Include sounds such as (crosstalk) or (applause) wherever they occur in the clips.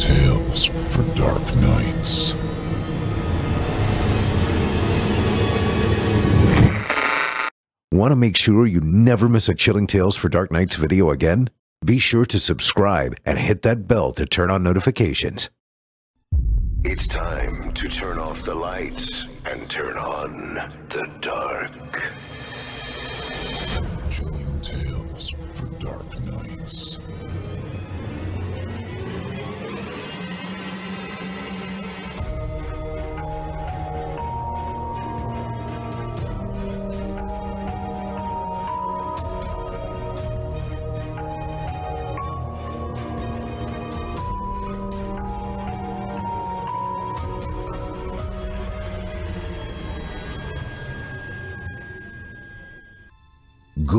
tales for dark nights. Want to make sure you never miss a Chilling Tales for Dark Nights video again? Be sure to subscribe and hit that bell to turn on notifications. It's time to turn off the lights and turn on the dark.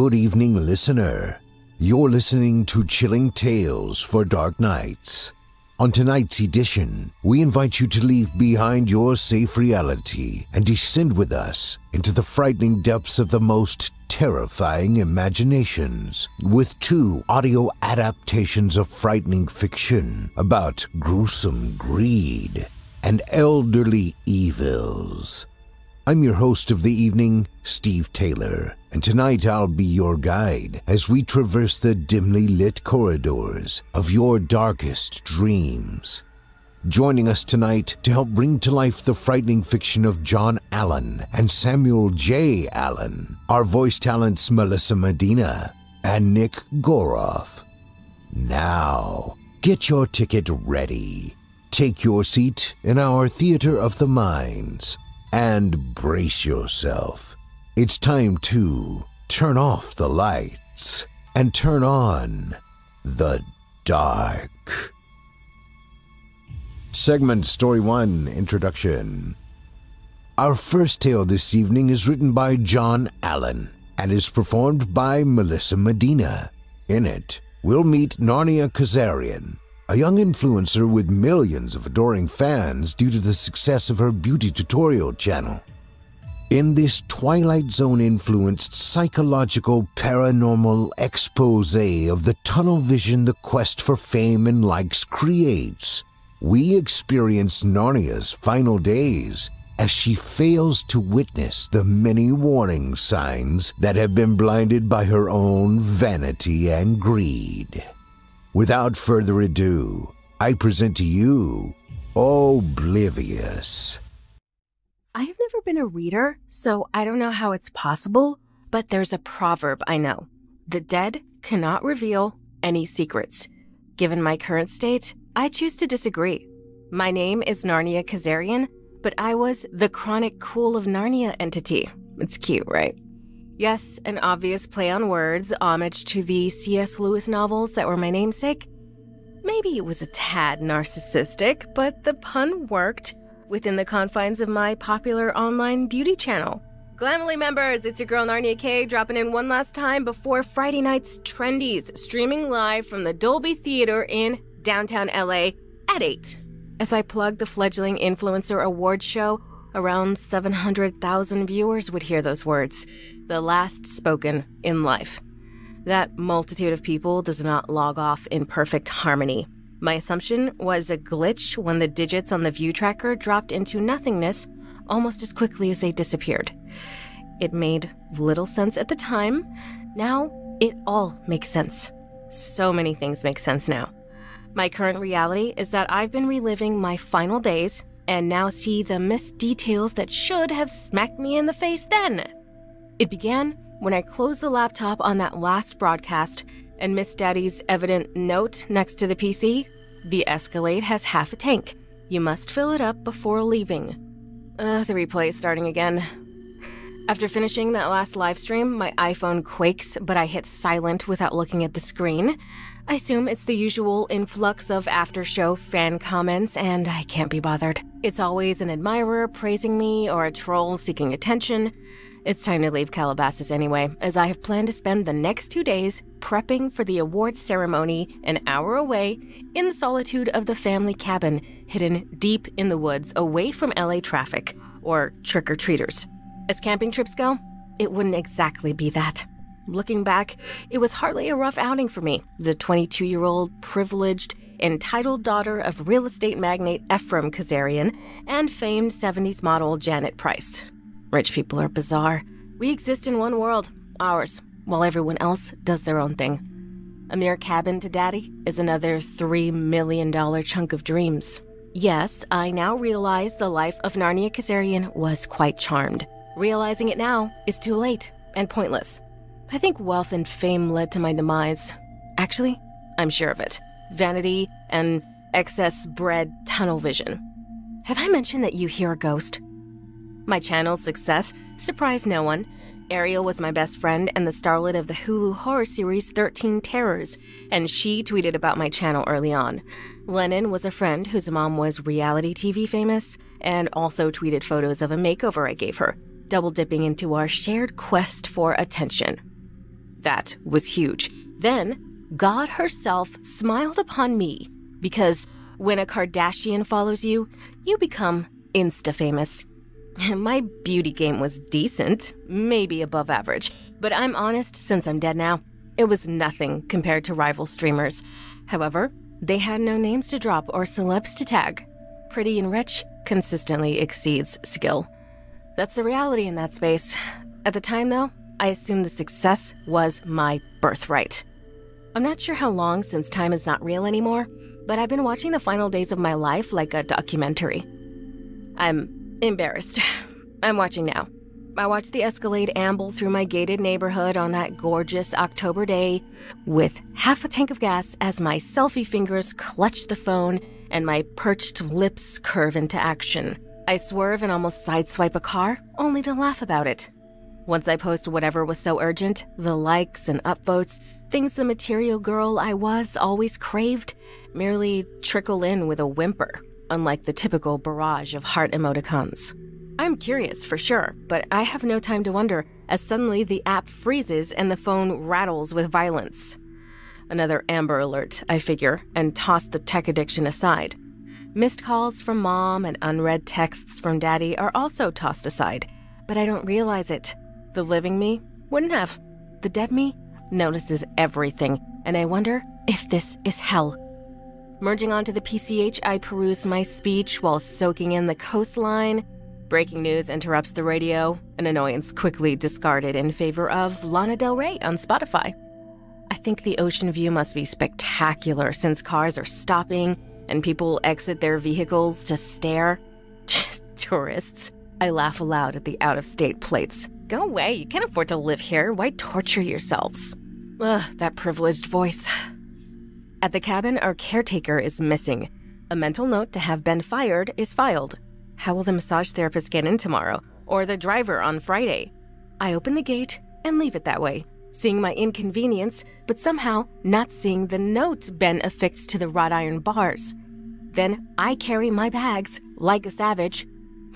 Good evening, listener. You're listening to Chilling Tales for Dark Nights. On tonight's edition, we invite you to leave behind your safe reality and descend with us into the frightening depths of the most terrifying imaginations with two audio adaptations of frightening fiction about gruesome greed and elderly evils. I'm your host of the evening, Steve Taylor, and tonight I'll be your guide as we traverse the dimly lit corridors of your darkest dreams. Joining us tonight to help bring to life the frightening fiction of Jon Allen and Samuel J. Allen are voice talents Melissa Medina and Nick Goroff. Now, get your ticket ready. Take your seat in our Theater of the Minds and brace yourself. It's time to turn off the lights and turn on the dark. Segment Story 1 Introduction. Our first tale this evening is written by Jon Allen and is performed by Melissa Medina. In it, we'll meet Narnia Kazarian, a young influencer with millions of adoring fans due to the success of her beauty tutorial channel. In this Twilight Zone influenced psychological paranormal expose of the tunnel vision the quest for fame and likes creates, we experience Narnia's final days as she fails to witness the many warning signs that have been blinded by her own vanity and greed. Without further ado, I present to you Oblivious. I have never been a reader, so I don't know how it's possible, but there's a proverb I know The dead cannot reveal any secrets. Given my current state, I choose to disagree. My name is Narnia Kazarian, but I was the chronic cool of Narnia entity. It's cute, right? Yes, an obvious play on words, homage to the C.S. Lewis novels that were my namesake. Maybe it was a tad narcissistic, but the pun worked within the confines of my popular online beauty channel. Glamily members, it's your girl Narnia K dropping in one last time before Friday night's Trendies, streaming live from the Dolby Theater in downtown LA at 8. As I plug the fledgling influencer award show, around 700,000 viewers would hear those words, the last spoken in life. That multitude of people does not log off in perfect harmony. My assumption was a glitch when the digits on the view tracker dropped into nothingness almost as quickly as they disappeared. It made little sense at the time. Now, it all makes sense. So many things make sense now. My current reality is that I've been reliving my final days and now see the missed details that should have smacked me in the face then. It began when I closed the laptop on that last broadcast and Miss Daddy's evident note next to the PC. The Escalade has half a tank. You must fill it up before leaving. Uh, the replay is starting again. After finishing that last live stream, my iPhone quakes, but I hit silent without looking at the screen. I assume it's the usual influx of after show fan comments, and I can't be bothered. It's always an admirer praising me or a troll seeking attention. It's time to leave Calabasas anyway, as I have planned to spend the next two days prepping for the awards ceremony an hour away in the solitude of the family cabin, hidden deep in the woods away from LA traffic or trick or treaters. As camping trips go, it wouldn't exactly be that. Looking back, it was hardly a rough outing for me, the 22 year old, privileged, entitled daughter of real estate magnate Ephraim Kazarian and famed 70s model Janet Price. Rich people are bizarre. We exist in one world, ours, while everyone else does their own thing. A mere cabin to daddy is another $3 million chunk of dreams. Yes, I now realize the life of Narnia Kazarian was quite charmed. Realizing it now is too late and pointless. I think wealth and fame led to my demise. Actually, I'm sure of it. Vanity and excess bred tunnel vision. Have I mentioned that you hear a ghost? My channel's success surprised no one. Ariel was my best friend and the starlet of the Hulu horror series 13 Terrors, and she tweeted about my channel early on. Lennon was a friend whose mom was reality TV famous and also tweeted photos of a makeover I gave her, double dipping into our shared quest for attention. That was huge. Then, God herself smiled upon me because when a Kardashian follows you, you become insta famous. (laughs) My beauty game was decent, maybe above average, but I'm honest since I'm dead now. It was nothing compared to rival streamers. However, they had no names to drop or celebs to tag. Pretty and rich consistently exceeds skill. That's the reality in that space. At the time, though, I assumed the success was my birthright. I'm not sure how long since time is not real anymore, but I've been watching the final days of my life like a documentary. I'm embarrassed. (laughs) I'm watching now. I watched the Escalade amble through my gated neighborhood on that gorgeous October day with half a tank of gas as my selfie fingers clutch the phone and my perched lips curve into action. I swerve and almost sideswipe a car, only to laugh about it. Once I post whatever was so urgent, the likes and upvotes, things the material girl I was always craved, merely trickle in with a whimper, unlike the typical barrage of heart emoticons. I'm curious for sure, but I have no time to wonder as suddenly the app freezes and the phone rattles with violence. Another Amber Alert, I figure, and toss the tech addiction aside. Missed calls from mom and unread texts from daddy are also tossed aside, but I don't realize it. The living me wouldn't have. The dead me notices everything, and I wonder if this is hell. Merging onto the PCH, I peruse my speech while soaking in the coastline, Breaking news interrupts the radio, an annoyance quickly discarded in favor of Lana Del Rey on Spotify. I think the ocean view must be spectacular since cars are stopping and people exit their vehicles to stare. (laughs) Just tourists. I laugh aloud at the out of state plates. Go away, you can't afford to live here. Why torture yourselves? Ugh, that privileged voice. At the cabin, our caretaker is missing. A mental note to have been fired is filed. How will the massage therapist get in tomorrow? Or the driver on Friday? I open the gate and leave it that way, seeing my inconvenience, but somehow not seeing the note Ben affixed to the wrought iron bars. Then I carry my bags like a savage.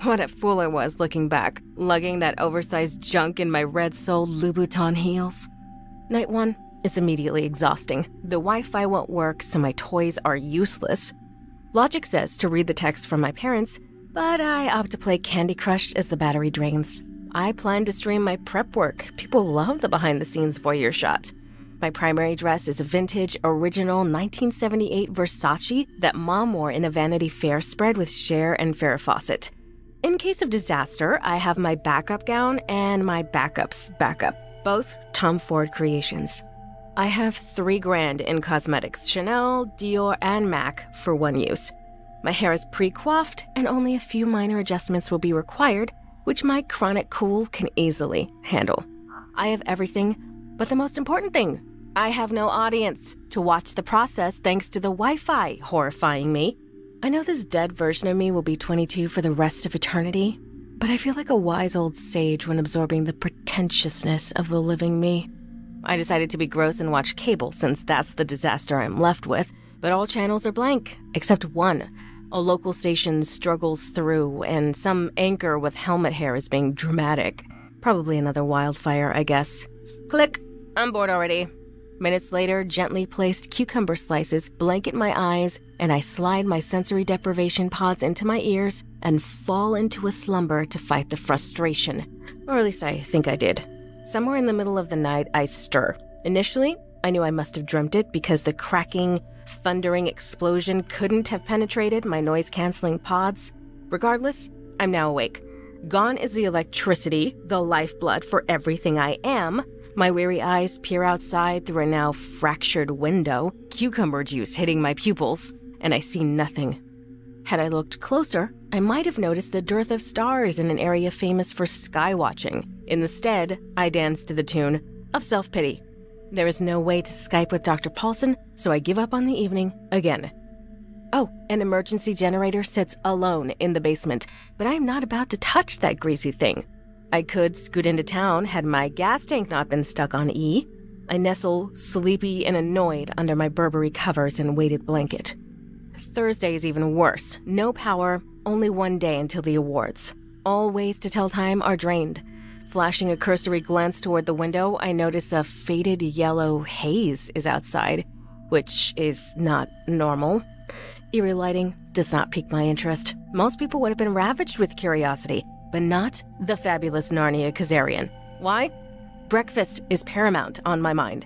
What a fool I was looking back, lugging that oversized junk in my red soled Louboutin heels. Night one is immediately exhausting. The Wi Fi won't work, so my toys are useless. Logic says to read the text from my parents, but I opt to play Candy Crush as the battery drains. I plan to stream my prep work. People love the behind the scenes voyeur shot. My primary dress is a vintage, original 1978 Versace that mom wore in a Vanity Fair spread with Cher and Farrah Fawcett. In case of disaster, I have my backup gown and my backup's backup, both Tom Ford creations. I have three grand in cosmetics Chanel, Dior, and MAC for one use. My hair is pre coiffed, and only a few minor adjustments will be required, which my chronic cool can easily handle. I have everything, but the most important thing I have no audience to watch the process thanks to the Wi Fi horrifying me. I know this dead version of me will be 22 for the rest of eternity, but I feel like a wise old sage when absorbing the pretentiousness of the living me. I decided to be gross and watch cable since that's the disaster I'm left with, but all channels are blank, except one a local station struggles through, and some anchor with helmet hair is being dramatic. Probably another wildfire, I guess. Click. I'm bored already. Minutes later, gently placed cucumber slices blanket my eyes, and I slide my sensory deprivation pods into my ears and fall into a slumber to fight the frustration. Or at least I think I did. Somewhere in the middle of the night, I stir. Initially, I knew I must have dreamt it because the cracking, thundering explosion couldn't have penetrated my noise canceling pods. Regardless, I'm now awake. Gone is the electricity, the lifeblood for everything I am. My weary eyes peer outside through a now fractured window, cucumber juice hitting my pupils, and I see nothing. Had I looked closer, I might have noticed the dearth of stars in an area famous for sky watching. Instead, I dance to the tune of self pity. There is no way to Skype with Dr. Paulson, so I give up on the evening again. Oh, an emergency generator sits alone in the basement, but I am not about to touch that greasy thing. I could scoot into town had my gas tank not been stuck on E. I nestle, sleepy and annoyed, under my Burberry covers and weighted blanket. Thursday is even worse. No power, only one day until the awards. All ways to tell time are drained. Flashing a cursory glance toward the window, I notice a faded yellow haze is outside, which is not normal. Eerie lighting does not pique my interest. Most people would have been ravaged with curiosity, but not the fabulous Narnia Kazarian. Why? Breakfast is paramount on my mind.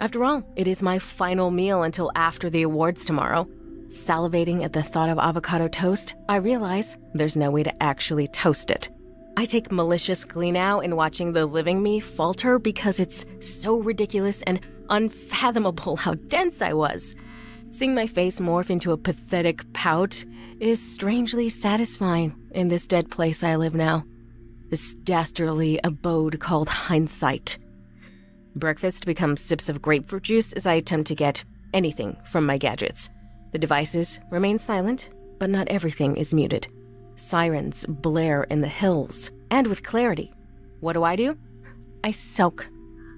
After all, it is my final meal until after the awards tomorrow. Salivating at the thought of avocado toast, I realize there's no way to actually toast it. I take malicious glee now in watching the living me falter because it's so ridiculous and unfathomable how dense I was. Seeing my face morph into a pathetic pout is strangely satisfying in this dead place I live now. This dastardly abode called hindsight. Breakfast becomes sips of grapefruit juice as I attempt to get anything from my gadgets. The devices remain silent, but not everything is muted. Sirens blare in the hills, and with clarity. What do I do? I soak.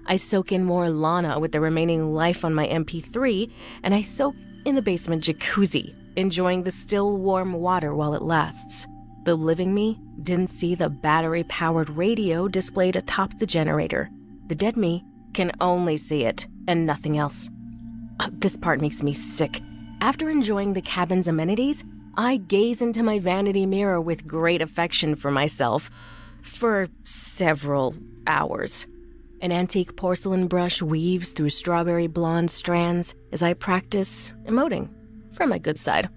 I soak in more Lana with the remaining life on my MP3, and I soak in the basement jacuzzi, enjoying the still warm water while it lasts. The living me didn't see the battery powered radio displayed atop the generator. The dead me can only see it and nothing else. Uh, this part makes me sick. After enjoying the cabin's amenities, I gaze into my vanity mirror with great affection for myself for several hours. An antique porcelain brush weaves through strawberry blonde strands as I practice emoting from my good side.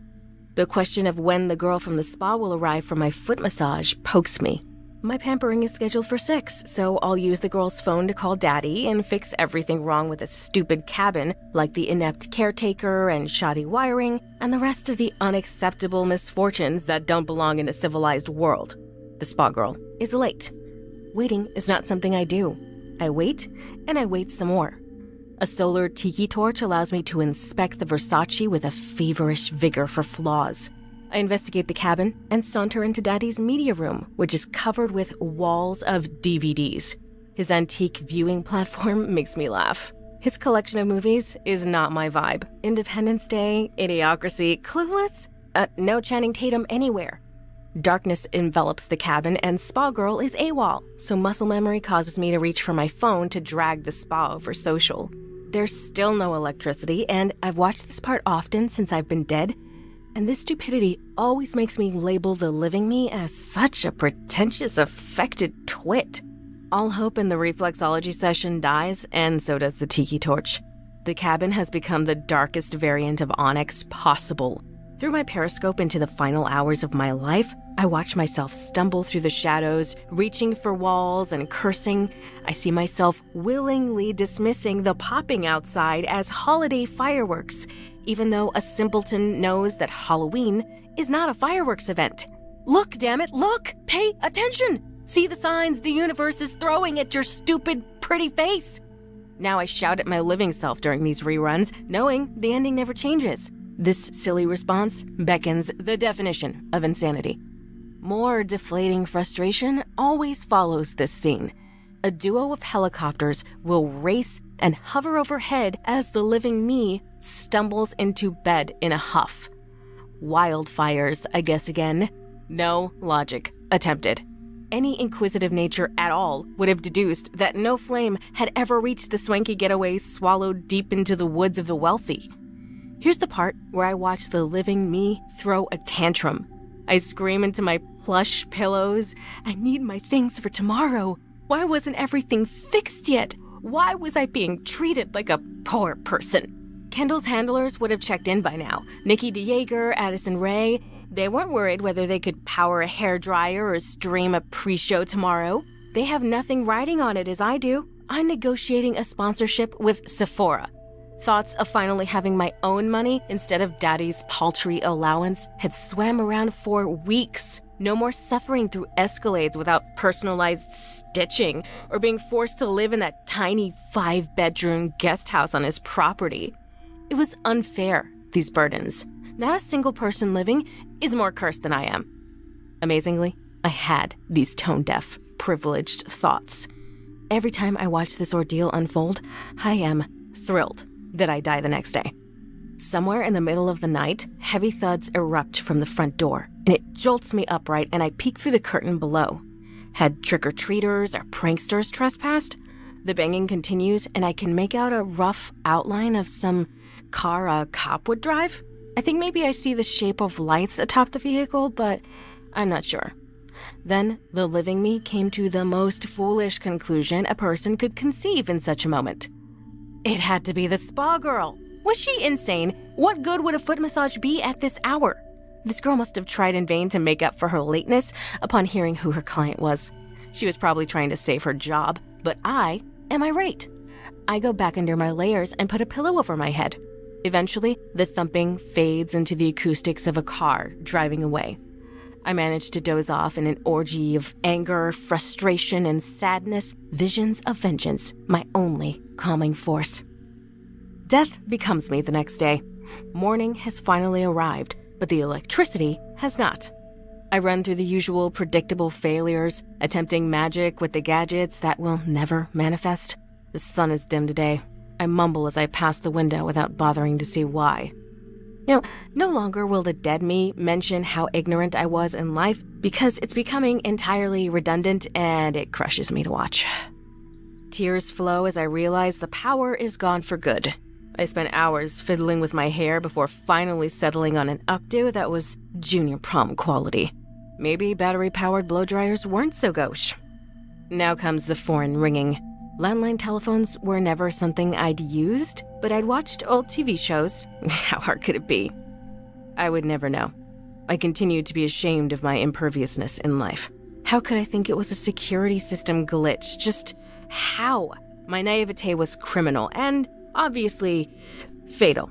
The question of when the girl from the spa will arrive for my foot massage pokes me. My pampering is scheduled for 6, so I'll use the girl's phone to call daddy and fix everything wrong with a stupid cabin, like the inept caretaker and shoddy wiring, and the rest of the unacceptable misfortunes that don't belong in a civilized world. The spa girl is late. Waiting is not something I do. I wait, and I wait some more. A solar tiki torch allows me to inspect the Versace with a feverish vigor for flaws. I investigate the cabin and saunter into Daddy's media room, which is covered with walls of DVDs. His antique viewing platform (laughs) makes me laugh. His collection of movies is not my vibe. Independence Day, Idiocracy, Clueless? Uh, no Channing Tatum anywhere. Darkness envelops the cabin, and Spa Girl is AWOL, so muscle memory causes me to reach for my phone to drag the spa over social. There's still no electricity, and I've watched this part often since I've been dead, and this stupidity always makes me label the living me as such a pretentious, affected twit. All hope in the reflexology session dies, and so does the tiki torch. The cabin has become the darkest variant of Onyx possible. Through my periscope into the final hours of my life, I watch myself stumble through the shadows, reaching for walls and cursing. I see myself willingly dismissing the popping outside as holiday fireworks even though a simpleton knows that Halloween is not a fireworks event. Look, damn it, look! Pay attention! See the signs the universe is throwing at your stupid, pretty face! Now I shout at my living self during these reruns, knowing the ending never changes. This silly response beckons the definition of insanity. More deflating frustration always follows this scene. A duo of helicopters will race and hover overhead as the living me stumbles into bed in a huff. Wildfires, I guess again. No logic attempted. Any inquisitive nature at all would have deduced that no flame had ever reached the swanky getaway swallowed deep into the woods of the wealthy. Here's the part where I watch the living me throw a tantrum. I scream into my plush pillows, I need my things for tomorrow. Why wasn't everything fixed yet? Why was I being treated like a poor person? Kendall's handlers would have checked in by now. Nikkie de Jager, Addison Rae, they weren't worried whether they could power a hair dryer or stream a pre show tomorrow. They have nothing riding on it as I do. I'm negotiating a sponsorship with Sephora. Thoughts of finally having my own money instead of daddy's paltry allowance had swam around for weeks. No more suffering through escalades without personalized stitching or being forced to live in that tiny five bedroom guest house on his property. It was unfair, these burdens. Not a single person living is more cursed than I am. Amazingly, I had these tone deaf, privileged thoughts. Every time I watch this ordeal unfold, I am thrilled that I die the next day. Somewhere in the middle of the night, heavy thuds erupt from the front door, and it jolts me upright, and I peek through the curtain below. Had trick or treaters or pranksters trespassed? The banging continues, and I can make out a rough outline of some car a cop would drive. I think maybe I see the shape of lights atop the vehicle, but I'm not sure. Then the living me came to the most foolish conclusion a person could conceive in such a moment. It had to be the spa girl. Was she insane? What good would a foot massage be at this hour? This girl must have tried in vain to make up for her lateness upon hearing who her client was. She was probably trying to save her job, but I am irate. I go back under my layers and put a pillow over my head. Eventually, the thumping fades into the acoustics of a car driving away. I manage to doze off in an orgy of anger, frustration, and sadness, visions of vengeance, my only calming force. Death becomes me the next day. Morning has finally arrived, but the electricity has not. I run through the usual predictable failures, attempting magic with the gadgets that will never manifest. The sun is dim today. I mumble as I pass the window without bothering to see why. Know, no longer will the dead me mention how ignorant I was in life because it's becoming entirely redundant and it crushes me to watch. Tears flow as I realize the power is gone for good. I spent hours fiddling with my hair before finally settling on an updo that was junior prom quality. Maybe battery powered blow dryers weren't so gauche. Now comes the foreign ringing. Landline telephones were never something I'd used, but I'd watched old TV shows. (laughs) How hard could it be? I would never know. I continued to be ashamed of my imperviousness in life. How could I think it was a security system glitch? Just how? My naivete was criminal and obviously fatal.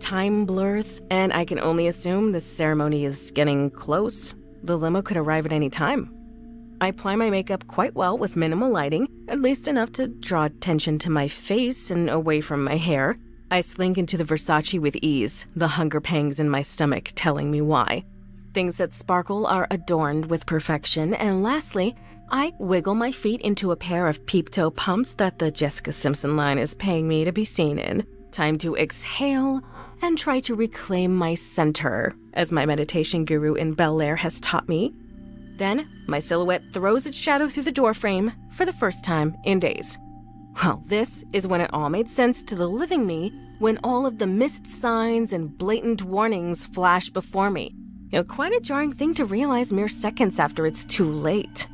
Time blurs, and I can only assume the ceremony is getting close. The limo could arrive at any time. I apply my makeup quite well with minimal lighting, at least enough to draw attention to my face and away from my hair. I slink into the Versace with ease, the hunger pangs in my stomach telling me why. Things that sparkle are adorned with perfection, and lastly, I wiggle my feet into a pair of peep toe pumps that the Jessica Simpson line is paying me to be seen in. Time to exhale and try to reclaim my center, as my meditation guru in Bel Air has taught me. Then, my silhouette throws its shadow through the doorframe for the first time in days. Well, this is when it all made sense to the living me when all of the missed signs and blatant warnings flash before me. You know, quite a jarring thing to realize mere seconds after it's too late.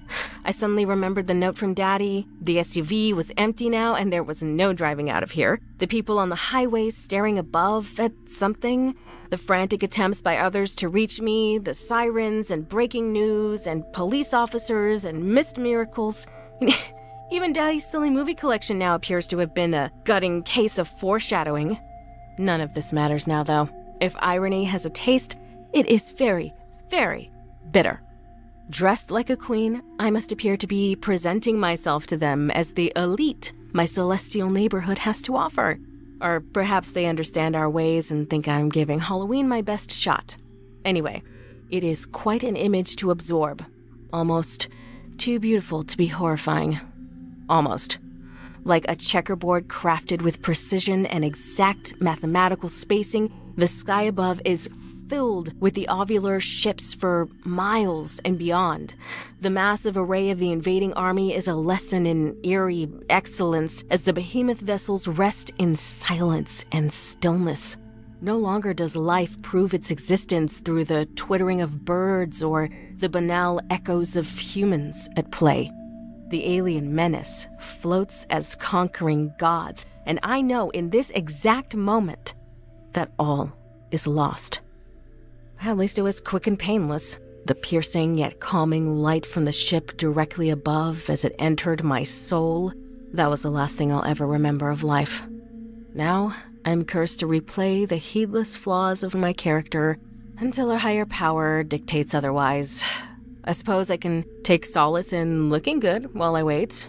I suddenly remembered the note from Daddy. The SUV was empty now, and there was no driving out of here. The people on the highway staring above at something. The frantic attempts by others to reach me. The sirens and breaking news and police officers and missed miracles. (laughs) Even Daddy's silly movie collection now appears to have been a gutting case of foreshadowing. None of this matters now, though. If irony has a taste, it is very, very bitter. Dressed like a queen, I must appear to be presenting myself to them as the elite my celestial neighborhood has to offer. Or perhaps they understand our ways and think I'm giving Halloween my best shot. Anyway, it is quite an image to absorb. Almost too beautiful to be horrifying. Almost. Like a checkerboard crafted with precision and exact mathematical spacing, the sky above is filled with the ovular ships for miles and beyond. The massive array of the invading army is a lesson in eerie excellence as the behemoth vessels rest in silence and stillness. No longer does life prove its existence through the twittering of birds or the banal echoes of humans at play. The alien menace floats as conquering gods, and I know in this exact moment that all is lost. At least it was quick and painless. The piercing yet calming light from the ship directly above as it entered my soul. That was the last thing I'll ever remember of life. Now, I'm cursed to replay the heedless flaws of my character until a higher power dictates otherwise. I suppose I can take solace in looking good while I wait.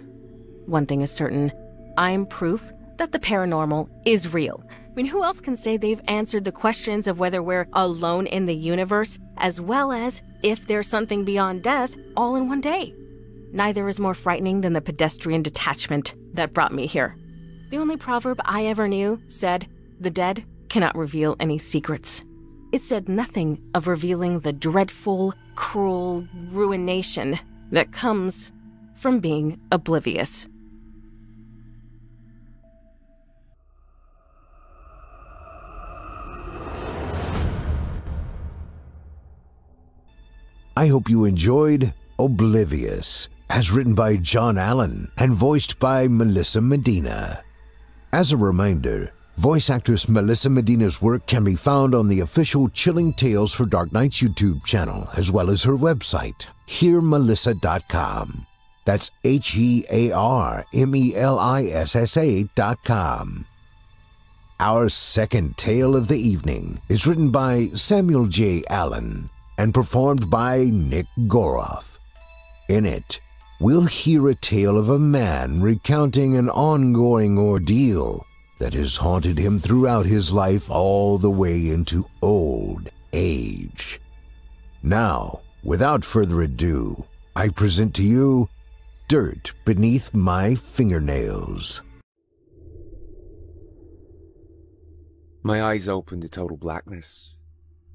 One thing is certain I'm proof that the paranormal is real. I mean, who else can say they've answered the questions of whether we're alone in the universe, as well as if there's something beyond death, all in one day? Neither is more frightening than the pedestrian detachment that brought me here. The only proverb I ever knew said, The dead cannot reveal any secrets. It said nothing of revealing the dreadful, cruel ruination that comes from being oblivious. I hope you enjoyed Oblivious, as written by Jon Allen and voiced by Melissa Medina. As a reminder, voice actress Melissa Medina's work can be found on the official Chilling Tales for Dark Nights YouTube channel, as well as her website, hearmelissa.com. That's H E A R M E L I S S A dot com. Our second tale of the evening is written by Samuel J. Allen and performed by Nick Goroff. In it, we'll hear a tale of a man recounting an ongoing ordeal that has haunted him throughout his life all the way into old age. Now, without further ado, I present to you Dirt Beneath My Fingernails. My eyes opened to total blackness.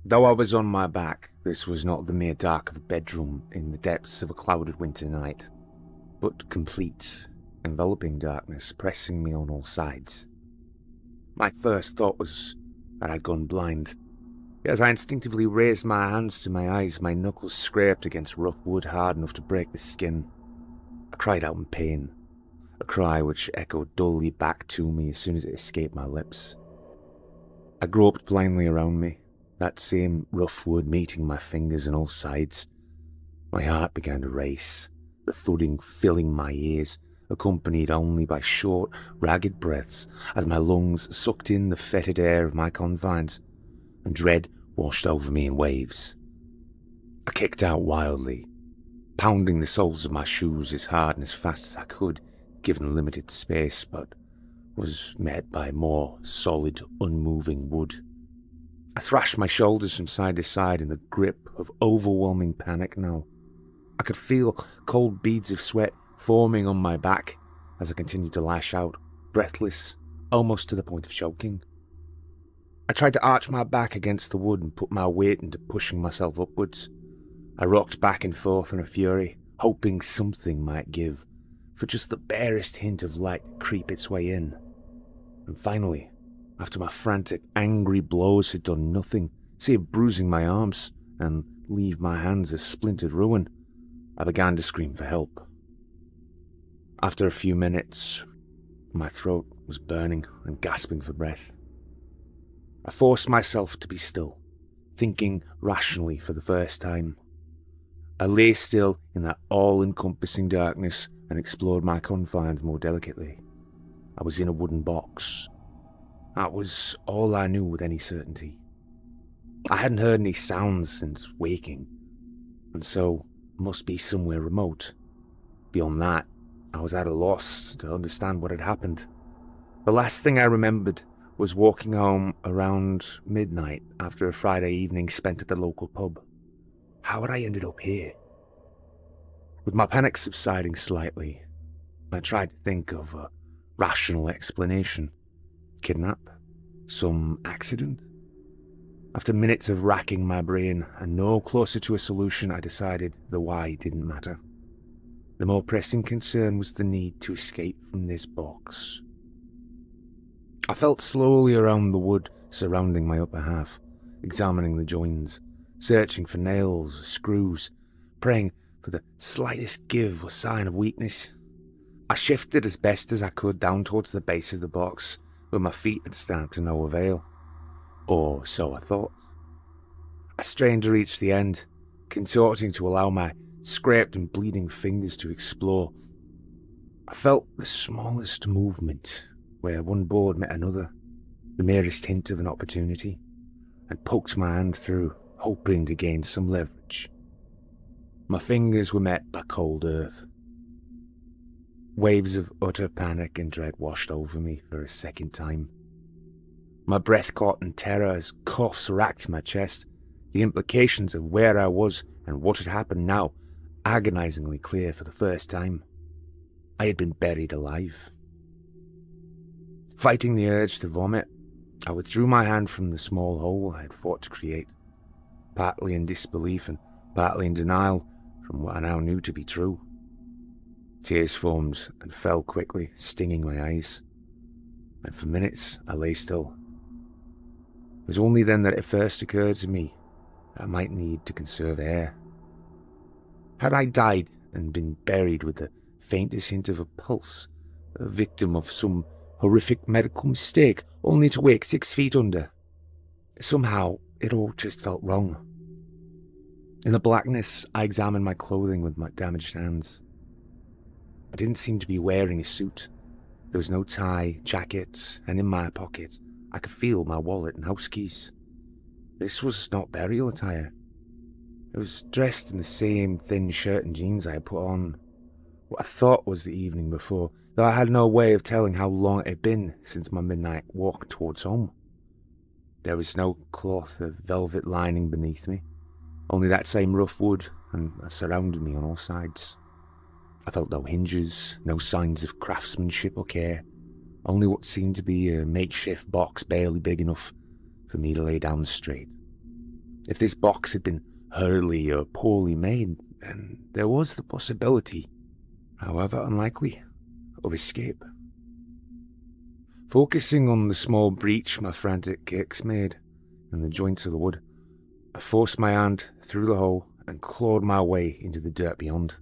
Though I was on my back, this was not the mere dark of a bedroom in the depths of a clouded winter night, but complete, enveloping darkness pressing me on all sides. My first thought was that I'd gone blind. As I instinctively raised my hands to my eyes, my knuckles scraped against rough wood hard enough to break the skin. I cried out in pain, a cry which echoed dully back to me as soon as it escaped my lips. I groped blindly around me, that same rough wood meeting my fingers on all sides. My heart began to race, the thudding filling my ears, accompanied only by short, ragged breaths as my lungs sucked in the fetid air of my confines, and dread washed over me in waves. I kicked out wildly, pounding the soles of my shoes as hard and as fast as I could, given limited space, but was met by more solid, unmoving wood. I thrashed my shoulders from side to side in the grip of overwhelming panic now. I could feel cold beads of sweat forming on my back as I continued to lash out, breathless, almost to the point of choking. I tried to arch my back against the wood and put my weight into pushing myself upwards. I rocked back and forth in a fury, hoping something might give, for just the barest hint of light creep its way in. And finally, after my frantic, angry blows had done nothing save bruising my arms and leave my hands a splintered ruin, I began to scream for help. After a few minutes, my throat was burning and gasping for breath. I forced myself to be still, thinking rationally for the first time. I lay still in that all encompassing darkness and explored my confines more delicately. I was in a wooden box. That was all I knew with any certainty. I hadn't heard any sounds since waking, and so must be somewhere remote. Beyond that, I was at a loss to understand what had happened. The last thing I remembered was walking home around midnight after a Friday evening spent at the local pub. How had I ended up here? With my panic subsiding slightly, I tried to think of a rational explanation. Kidnap? Some accident? After minutes of racking my brain and no closer to a solution, I decided the why didn't matter. The more pressing concern was the need to escape from this box. I felt slowly around the wood surrounding my upper half, examining the joins, searching for nails, or screws, praying for the slightest give or sign of weakness. I shifted as best as I could down towards the base of the box, where my feet had stamped to no avail. Or so I thought. I strained to reach the end, contorting to allow my scraped and bleeding fingers to explore. I felt the smallest movement where one board met another, the merest hint of an opportunity, and poked my hand through, hoping to gain some leverage. My fingers were met by cold earth. Waves of utter panic and dread washed over me for a second time. My breath caught in terror as coughs racked my chest, the implications of where I was and what had happened now agonizingly clear for the first time. I had been buried alive. Fighting the urge to vomit, I withdrew my hand from the small hole I had fought to create, partly in disbelief and partly in denial from what I now knew to be true. Tears formed and fell quickly, stinging my eyes, and for minutes I lay still. It was only then that it first occurred to me that I might need to conserve air. Had I died and been buried with the faintest hint of a pulse, a victim of some horrific medical mistake, only to wake six feet under? Somehow, it all just felt wrong. In the blackness, I examined my clothing with my damaged hands. I didn't seem to be wearing a suit. There was no tie, jacket, and in my pocket, I could feel my wallet and house keys. This was not burial attire. I was dressed in the same thin shirt and jeans I had put on what I thought was the evening before, though I had no way of telling how long it had been since my midnight walk towards home. There was no cloth of velvet lining beneath me, only that same rough wood, and that surrounded me on all sides. I felt no hinges, no signs of craftsmanship or care, only what seemed to be a makeshift box barely big enough for me to lay down straight. If this box had been hurriedly or poorly made, then there was the possibility, however unlikely, of escape. Focusing on the small breach my frantic kicks made in the joints of the wood, I forced my hand through the hole and clawed my way into the dirt beyond.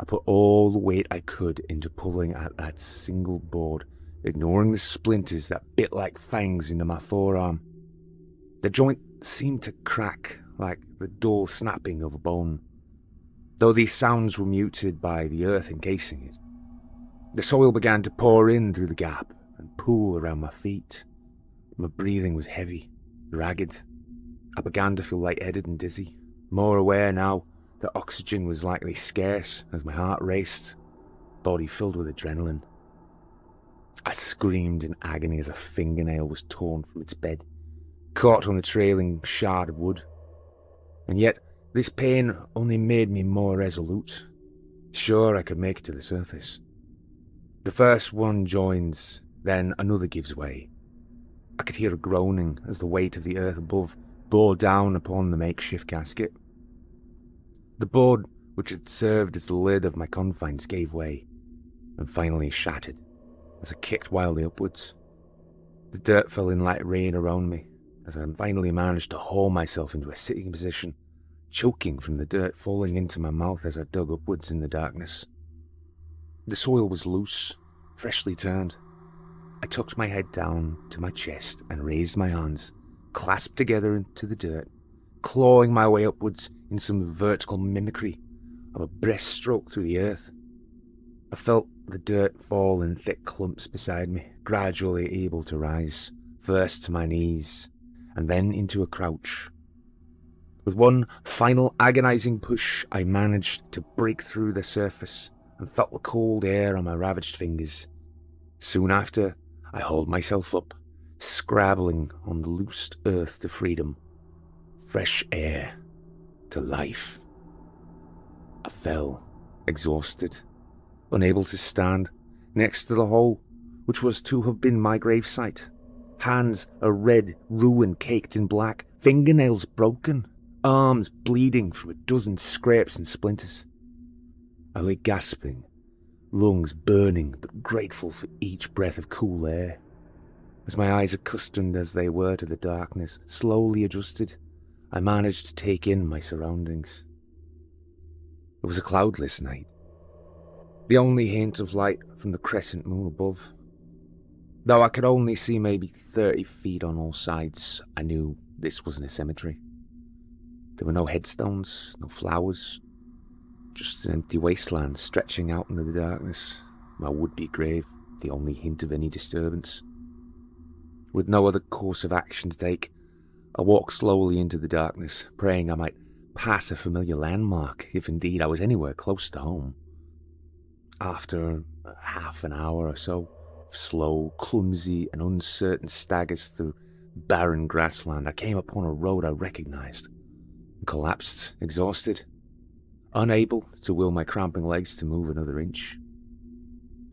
I put all the weight I could into pulling at that single board, ignoring the splinters that bit like fangs into my forearm. The joint seemed to crack like the dull snapping of a bone, though these sounds were muted by the earth encasing it. The soil began to pour in through the gap and pool around my feet. My breathing was heavy, ragged. I began to feel lightheaded and dizzy, more aware now that oxygen was likely scarce as my heart raced, body filled with adrenaline. I screamed in agony as a fingernail was torn from its bed, caught on the trailing shard of wood. And yet, this pain only made me more resolute, sure I could make it to the surface. The first one joins, then another gives way. I could hear a groaning as the weight of the earth above bore down upon the makeshift casket. The board, which had served as the lid of my confines, gave way, and finally shattered as I kicked wildly upwards. The dirt fell in like rain around me as I finally managed to haul myself into a sitting position, choking from the dirt falling into my mouth as I dug upwards in the darkness. The soil was loose, freshly turned. I tucked my head down to my chest and raised my hands, clasped together into the dirt, clawing my way upwards in some vertical mimicry of a breaststroke through the earth. I felt the dirt fall in thick clumps beside me, gradually able to rise, first to my knees, and then into a crouch. With one final agonizing push, I managed to break through the surface and felt the cold air on my ravaged fingers. Soon after, I hauled myself up, scrabbling on the loosed earth to freedom. Fresh air to life. I fell, exhausted, unable to stand, next to the hole, which was to have been my gravesite. Hands a red ruin caked in black, fingernails broken, arms bleeding from a dozen scrapes and splinters. I lay gasping, lungs burning but grateful for each breath of cool air. As my eyes, accustomed as they were to the darkness, slowly adjusted, I managed to take in my surroundings. It was a cloudless night. The only hint of light from the crescent moon above. Though I could only see maybe 30 feet on all sides, I knew this wasn't a cemetery. There were no headstones, no flowers, just an empty wasteland stretching out into the darkness. My would be grave, the only hint of any disturbance. With no other course of action to take, I walked slowly into the darkness, praying I might pass a familiar landmark, if indeed I was anywhere close to home. After half an hour or so of slow, clumsy, and uncertain staggers through barren grassland, I came upon a road I recognized collapsed, exhausted, unable to will my cramping legs to move another inch.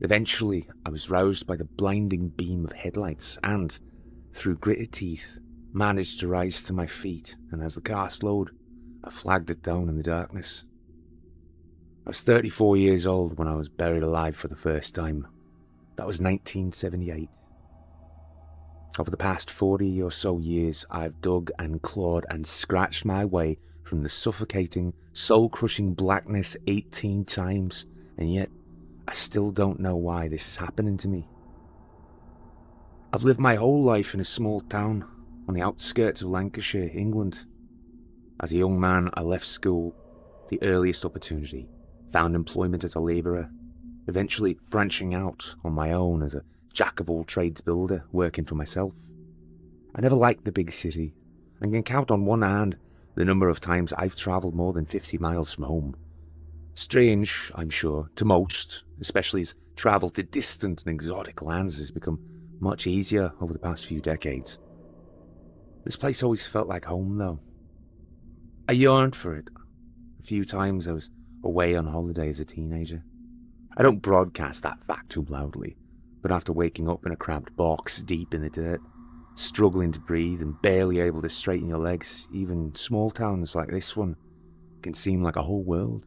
Eventually, I was roused by the blinding beam of headlights and, through gritted teeth, managed to rise to my feet, and as the car slowed, I flagged it down in the darkness. I was 34 years old when I was buried alive for the first time. That was 1978. Over the past 40 or so years, I've dug and clawed and scratched my way from the suffocating, soul crushing blackness 18 times, and yet I still don't know why this is happening to me. I've lived my whole life in a small town on the outskirts of Lancashire, England. As a young man, I left school the earliest opportunity, found employment as a labourer, eventually branching out on my own as a jack of all trades builder, working for myself. I never liked the big city, and can count on one hand the number of times I've travelled more than 50 miles from home. Strange, I'm sure, to most, especially as travel to distant and exotic lands has become much easier over the past few decades. This place always felt like home, though. I yearned for it. A few times I was away on holiday as a teenager. I don't broadcast that fact too loudly, but after waking up in a cramped box deep in the dirt, struggling to breathe and barely able to straighten your legs, even small towns like this one can seem like a whole world.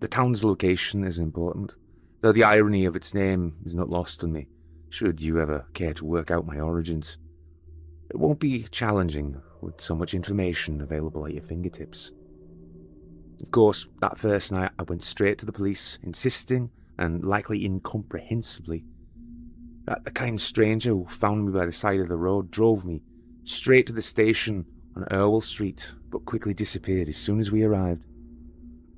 The town's location is important, though the irony of its name is not lost on me should you ever care to work out my origins. It won't be challenging with so much information available at your fingertips. Of course, that first night I went straight to the police, insisting, and likely incomprehensibly, that the kind stranger who found me by the side of the road drove me straight to the station on Irwell Street, but quickly disappeared as soon as we arrived.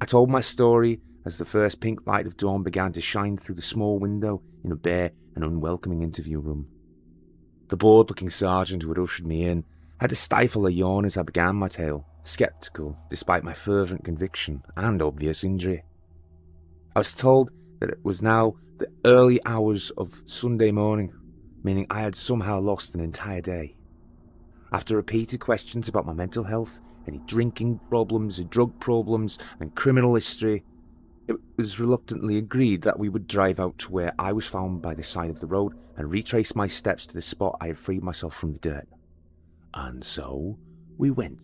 I told my story as the first pink light of dawn began to shine through the small window in a bare and unwelcoming interview room. The bored looking sergeant who had ushered me in had to stifle a yawn as I began my tale, sceptical despite my fervent conviction and obvious injury. I was told that it was now the early hours of Sunday morning, meaning I had somehow lost an entire day. After repeated questions about my mental health, any drinking problems, drug problems, and criminal history, it was reluctantly agreed that we would drive out to where I was found by the side of the road and retrace my steps to the spot I had freed myself from the dirt. And so we went.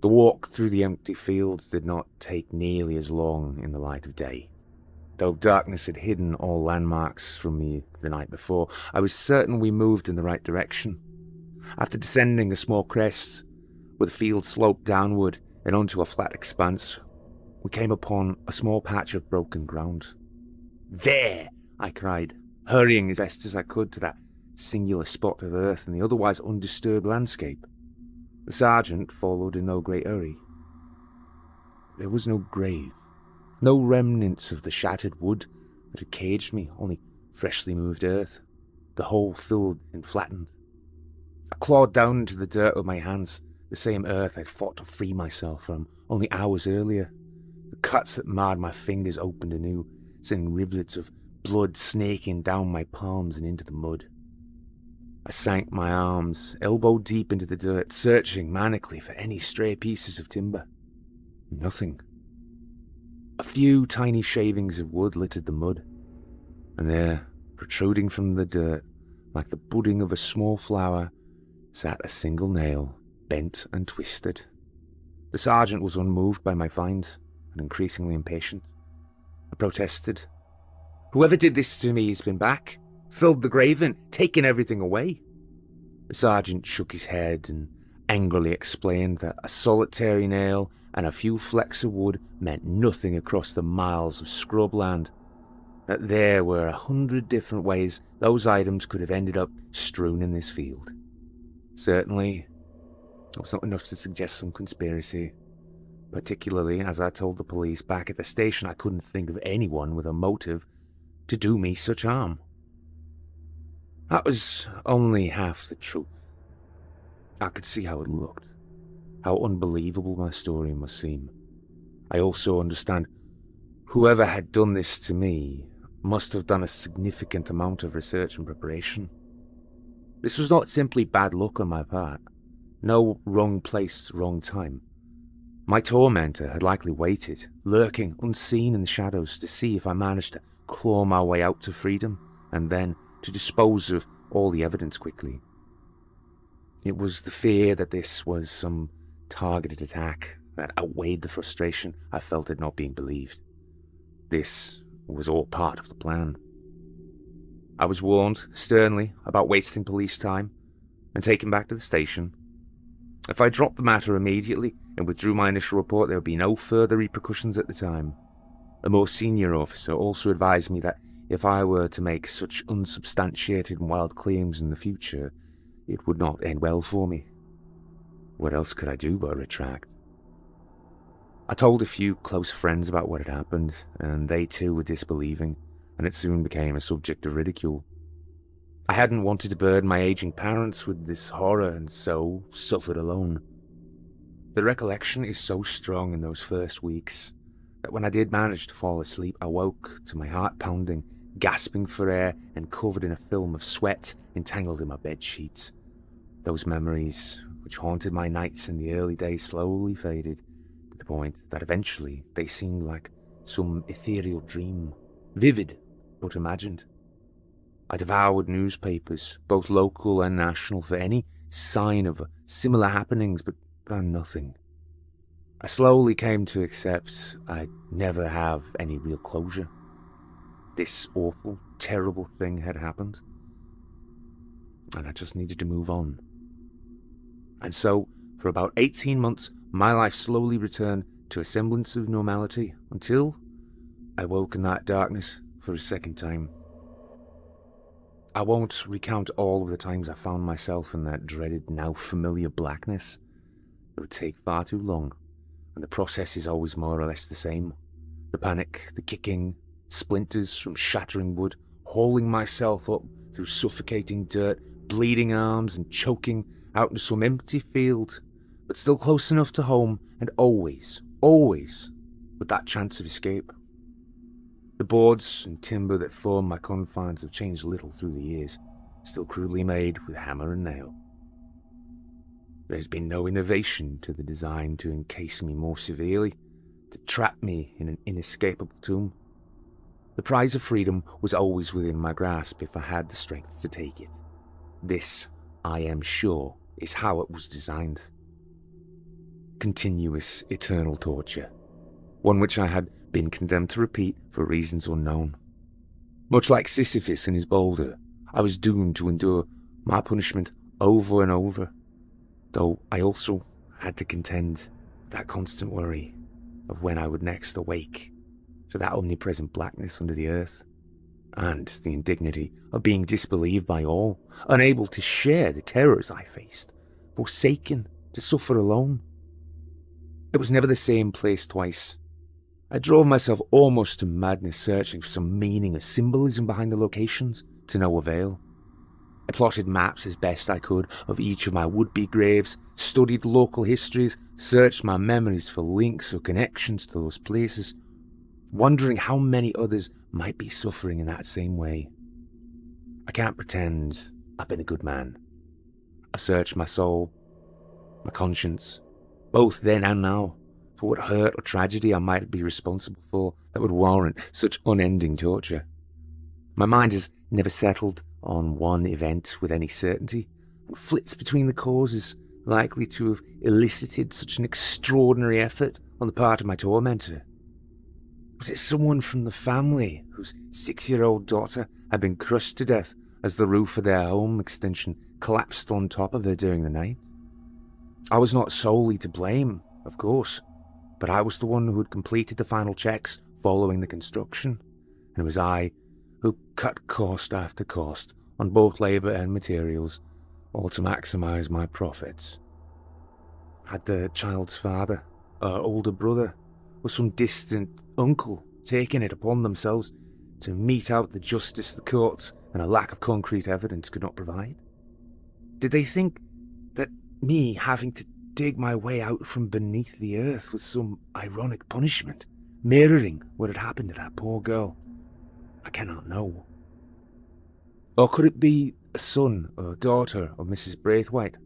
The walk through the empty fields did not take nearly as long in the light of day. Though darkness had hidden all landmarks from me the night before, I was certain we moved in the right direction. After descending a small crest, where the field sloped downward and onto a flat expanse, we came upon a small patch of broken ground. There! I cried, hurrying as best as I could to that singular spot of earth in the otherwise undisturbed landscape. The sergeant followed in no great hurry. There was no grave, no remnants of the shattered wood that had caged me, only freshly moved earth, the hole filled and flattened. I clawed down into the dirt with my hands, the same earth I'd fought to free myself from only hours earlier. Cuts that marred my fingers opened anew, sending rivulets of blood snaking down my palms and into the mud. I sank my arms, elbow deep into the dirt, searching manically for any stray pieces of timber. Nothing. A few tiny shavings of wood littered the mud, and there, protruding from the dirt, like the budding of a small flower, sat a single nail, bent and twisted. The sergeant was unmoved by my find and increasingly impatient. I protested. Whoever did this to me has been back, filled the grave and taken everything away. The sergeant shook his head and angrily explained that a solitary nail and a few flecks of wood meant nothing across the miles of scrubland. That there were a hundred different ways those items could have ended up strewn in this field. Certainly, it was not enough to suggest some conspiracy. Particularly as I told the police back at the station I couldn't think of anyone with a motive to do me such harm. That was only half the truth. I could see how it looked, how unbelievable my story must seem. I also understand whoever had done this to me must have done a significant amount of research and preparation. This was not simply bad luck on my part. No wrong place, wrong time. My tormentor had likely waited, lurking unseen in the shadows to see if I managed to claw my way out to freedom, and then to dispose of all the evidence quickly. It was the fear that this was some targeted attack that outweighed the frustration I felt at not being believed. This was all part of the plan. I was warned sternly about wasting police time and taken back to the station. If I dropped the matter immediately and withdrew my initial report, there would be no further repercussions at the time. A more senior officer also advised me that if I were to make such unsubstantiated and wild claims in the future, it would not end well for me. What else could I do but retract? I told a few close friends about what had happened, and they too were disbelieving, and it soon became a subject of ridicule. I hadn't wanted to burden my aging parents with this horror, and so suffered alone. The recollection is so strong in those first weeks that when I did manage to fall asleep, I woke to my heart pounding, gasping for air, and covered in a film of sweat entangled in my bed sheets. Those memories, which haunted my nights in the early days, slowly faded to the point that eventually they seemed like some ethereal dream, vivid but imagined. I devoured newspapers, both local and national, for any sign of similar happenings, but found nothing. I slowly came to accept I'd never have any real closure. This awful, terrible thing had happened and I just needed to move on. And so, for about 18 months, my life slowly returned to a semblance of normality until I woke in that darkness for a second time. I won't recount all of the times I found myself in that dreaded, now familiar blackness. It would take far too long, and the process is always more or less the same. The panic, the kicking, splinters from shattering wood, hauling myself up through suffocating dirt, bleeding arms and choking out into some empty field, but still close enough to home and always, always with that chance of escape. The boards and timber that form my confines have changed little through the years, still crudely made with hammer and nail. There's been no innovation to the design to encase me more severely, to trap me in an inescapable tomb. The prize of freedom was always within my grasp if I had the strength to take it. This, I am sure, is how it was designed. Continuous, eternal torture. One which I had been condemned to repeat for reasons unknown. Much like Sisyphus and his boulder, I was doomed to endure my punishment over and over, though I also had to contend that constant worry of when I would next awake to that omnipresent blackness under the earth and the indignity of being disbelieved by all, unable to share the terrors I faced, forsaken to suffer alone. It was never the same place twice. I drove myself almost to madness searching for some meaning or symbolism behind the locations, to no avail. I plotted maps as best I could of each of my would-be graves, studied local histories, searched my memories for links or connections to those places, wondering how many others might be suffering in that same way. I can't pretend I've been a good man. I've searched my soul, my conscience, both then and now, for what hurt or tragedy I might be responsible for that would warrant such unending torture. My mind has never settled on one event with any certainty, and flits between the causes likely to have elicited such an extraordinary effort on the part of my tormentor. Was it someone from the family whose six year old daughter had been crushed to death as the roof of their home extension collapsed on top of her during the night? I was not solely to blame, of course, but I was the one who had completed the final checks following the construction, and it was I who cut cost after cost on both labour and materials, all to maximise my profits. Had the child's father, or older brother, or some distant uncle taken it upon themselves to mete out the justice the courts and a lack of concrete evidence could not provide? Did they think that me having to dig my way out from beneath the earth was some ironic punishment, mirroring what had happened to that poor girl? I cannot know. Or could it be a son or daughter of Mrs. Braithwaite,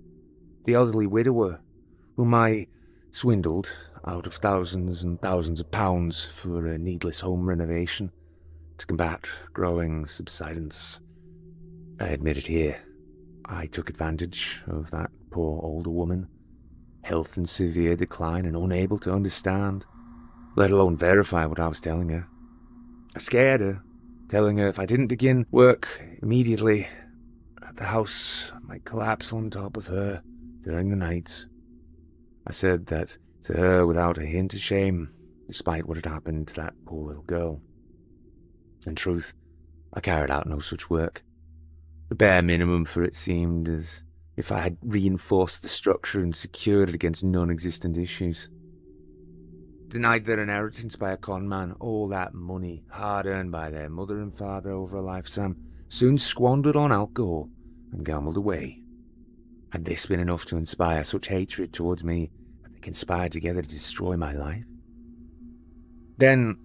the elderly widower, whom I swindled out of thousands and thousands of pounds for a needless home renovation to combat growing subsidence? I admit it here. I took advantage of that poor older woman, health in severe decline and unable to understand, let alone verify what I was telling her. I scared her telling her if I didn't begin work immediately, at the house might collapse on top of her during the night. I said that to her without a hint of shame, despite what had happened to that poor little girl. In truth, I carried out no such work. The bare minimum, for it seemed as if I had reinforced the structure and secured it against non existent issues denied their inheritance by a con man, all that money, hard earned by their mother and father over a lifetime, soon squandered on alcohol and gambled away. Had this been enough to inspire such hatred towards me that they conspired together to destroy my life? Then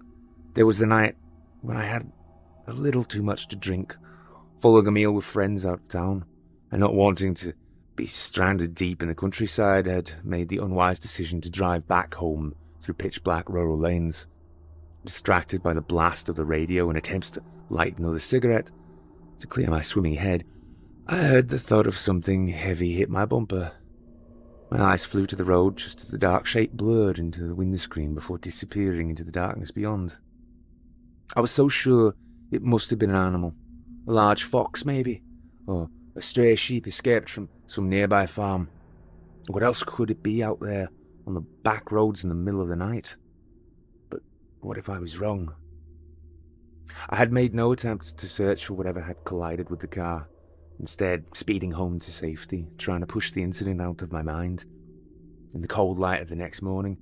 there was the night when I had a little too much to drink, following a meal with friends out of town, and not wanting to be stranded deep in the countryside, had made the unwise decision to drive back home through pitch black rural lanes. Distracted by the blast of the radio and attempts to light another cigarette to clear my swimming head, I heard the thud of something heavy hit my bumper. My eyes flew to the road just as the dark shape blurred into the windscreen before disappearing into the darkness beyond. I was so sure it must have been an animal, a large fox maybe, or a stray sheep escaped from some nearby farm. What else could it be out there on the back roads in the middle of the night. But what if I was wrong? I had made no attempt to search for whatever had collided with the car, instead, speeding home to safety, trying to push the incident out of my mind. In the cold light of the next morning,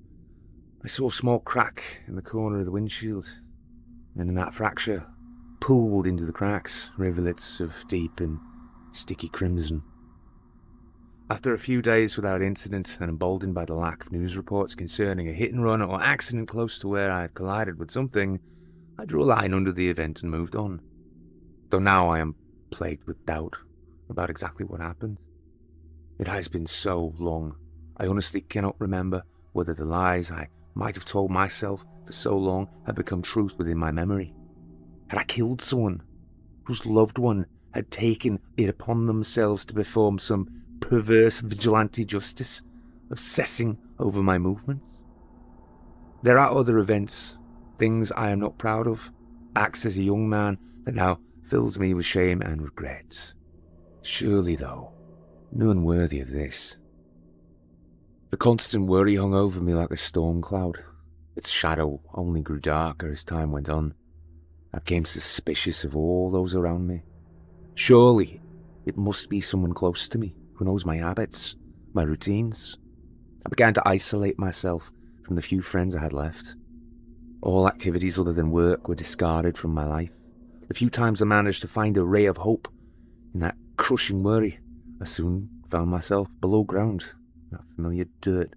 I saw a small crack in the corner of the windshield, and in that fracture, pooled into the cracks, rivulets of deep and sticky crimson. After a few days without incident and emboldened by the lack of news reports concerning a hit and run or accident close to where I had collided with something, I drew a line under the event and moved on. Though now I am plagued with doubt about exactly what happened. It has been so long, I honestly cannot remember whether the lies I might have told myself for so long had become truth within my memory. Had I killed someone whose loved one had taken it upon themselves to perform some perverse vigilante justice, obsessing over my movements. There are other events, things I am not proud of, acts as a young man that now fills me with shame and regrets. Surely, though, none worthy of this. The constant worry hung over me like a storm cloud. Its shadow only grew darker as time went on. I became suspicious of all those around me. Surely, it must be someone close to me who knows my habits, my routines. I began to isolate myself from the few friends I had left. All activities other than work were discarded from my life. The few times I managed to find a ray of hope in that crushing worry, I soon found myself below ground, that familiar dirt